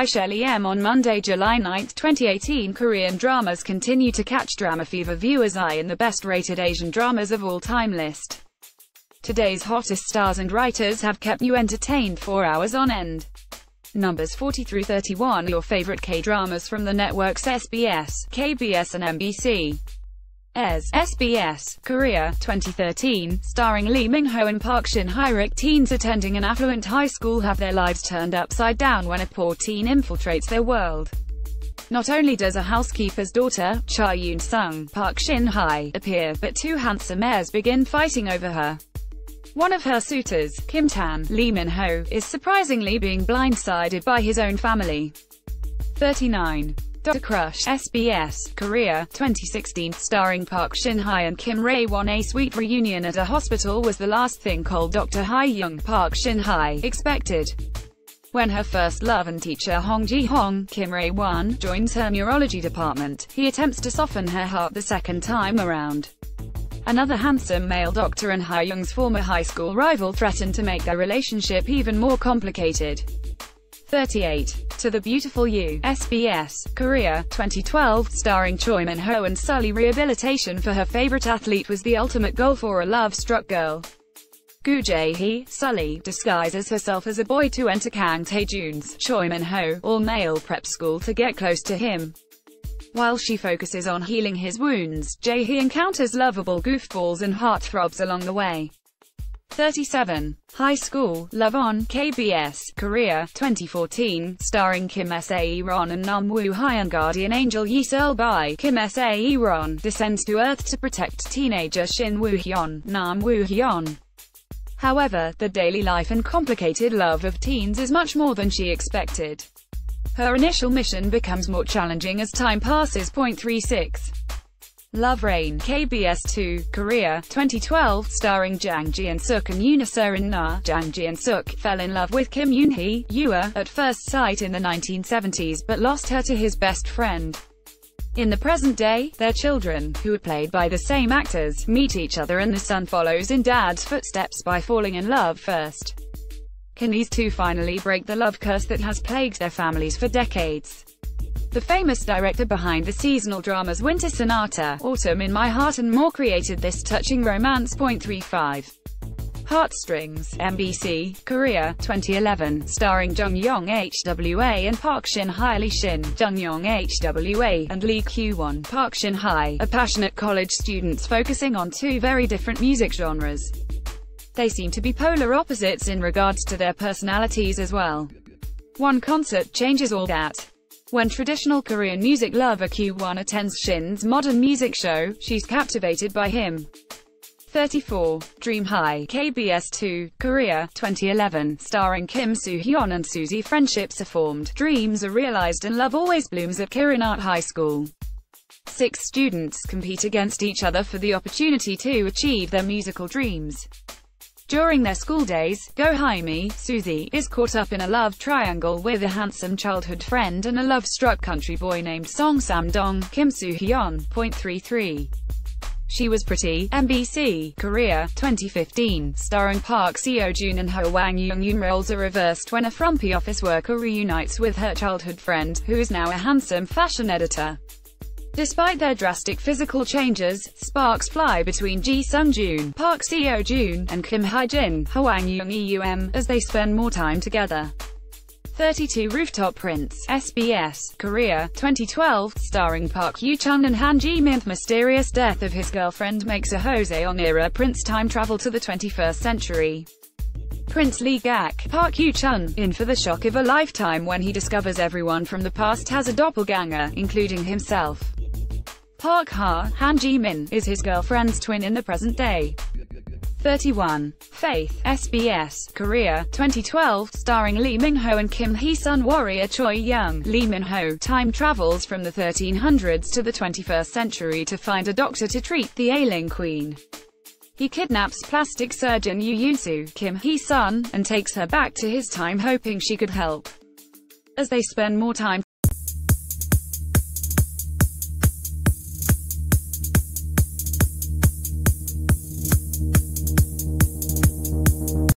by Shelley M. On Monday, July 9, 2018, Korean dramas continue to catch DramaFever viewers' eye in the best-rated Asian dramas of all time list. Today's hottest stars and writers have kept you entertained for hours on end. Numbers 40 through 31 Your favorite K-dramas from the networks SBS, KBS and MBC. SBS, Korea, 2013, starring Lee Min-ho and Park Shin-hye teens attending an affluent high school have their lives turned upside down when a poor teen infiltrates their world. Not only does a housekeeper's daughter, Cha Eun-sang, Park Shin-hye, appear, but two handsome heirs begin fighting over her. One of her suitors, Kim Tan, Lee Min-ho, is surprisingly being blindsided by his own family. 39. Dr. Crush, SBS, Korea, 2016, starring Park Shin-hye and Kim Rae-won A sweet reunion at a hospital was the last thing cold Dr. Hae-young Park Shin-hye expected. When her first love and teacher Hong Ji-hong, Kim Rae-won, joins her neurology department, he attempts to soften her heart the second time around. Another handsome male doctor and Hae-young's former high school rival threaten to make their relationship even more complicated. 38. To the Beautiful You, SBS, Korea, 2012, starring Choi Min-ho and Sulli Rehabilitation for her favorite athlete was the ultimate goal for a love-struck girl. Gu Jae-hee, Sulli, disguises herself as a boy to enter Kang Tae-jun's, Choi Min-ho, all-male prep school to get close to him. While she focuses on healing his wounds, Jae-hee encounters lovable goofballs and heartthrobs along the way. 37. High School, Love on, KBS, Korea, 2014, starring Kim Sae-ron and Nam Woo-hyun guardian angel Yi Seul-bi, Kim Sae-ron, descends to Earth to protect teenager Shin Woo-hyun, Nam Woo-hyun. However, the daily life and complicated love of teens is much more than she expected. Her initial mission becomes more challenging as time passes. Point 36. Love Rain, KBS 2, Korea, 2012, starring Jang Keun-suk and Yoona Seo In-ha. Jang Keun-suk fell in love with Kim Yoon-hee, Yoona, at first sight in the 1970s, but lost her to his best friend. In the present day, their children, who are played by the same actors, meet each other and the son follows in dad's footsteps by falling in love first. Can these two finally break the love curse that has plagued their families for decades? The famous director behind the seasonal dramas Winter Sonata, Autumn in My Heart and more created this touching romance. Point 35. Heartstrings, MBC, Korea, 2011, starring Jung Yong HWA and Park Shin Hye Lee Shin, Jung Yong HWA, and Lee Kyu-won, Park Shin Hye, are passionate college students focusing on two very different music genres. They seem to be polar opposites in regards to their personalities as well. One concert changes all that. When traditional Korean music lover Kyu-won attends Shin's modern music show, she's captivated by him. 34. Dream High, KBS 2, Korea, 2011, starring Kim Soo-hyun and Suzy friendships are formed, dreams are realized and love always blooms at Kirin Art High School. Six students compete against each other for the opportunity to achieve their musical dreams. During their school days, Go Hae-mi, Suzy, is caught up in a love triangle with a handsome childhood friend and a love-struck country boy named Song Sam-dong, Kim Soo-hyun. 33. She Was Pretty, MBC, Korea, 2015, starring Park Seo-joon and Hwang Jung-eum roles are reversed when a frumpy office worker reunites with her childhood friend, who is now a handsome fashion editor. Despite their drastic physical changes, sparks fly between Ji Sung-joon, Park Seo-joon, and Kim Hae-jin, Hwang Jung-eum, as they spend more time together. 32 Rooftop Prince, SBS, Korea, 2012, starring Park Yoo-chun and Han Ji-min. Mysterious death of his girlfriend makes a Joseon-era prince time travel to the 21st century. Prince Lee Gak, Park Yoo-chun, in for the shock of a lifetime when he discovers everyone from the past has a doppelganger, including himself. Park Ha, Han Ji-min, is his girlfriend's twin in the present day. 31. Faith, SBS, Korea, 2012, starring Lee Min-ho and Kim Hee-sun warrior Choi Young. Lee Min-ho time travels from the 1300s to the 21st century to find a doctor to treat the ailing queen. He kidnaps plastic surgeon Yoo Eun-soo, Kim Hee-sun, and takes her back to his time hoping she could help. As they spend more time